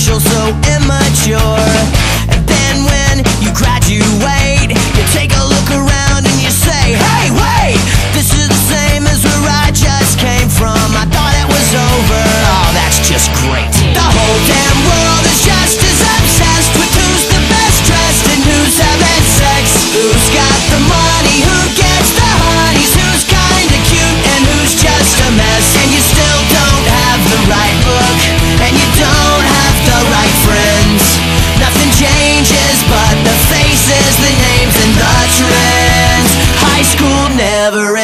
show never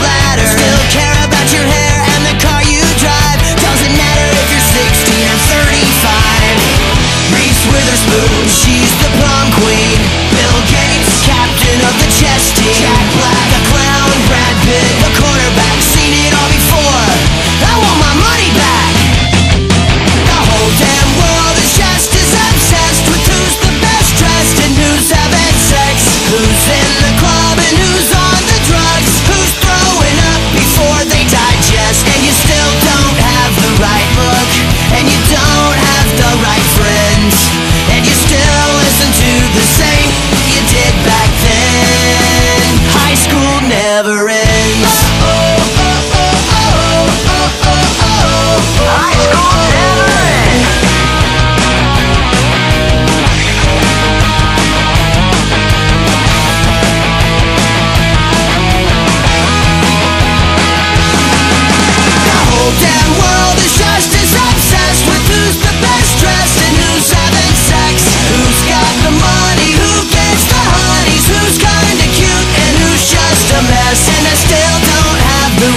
ladder.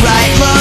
right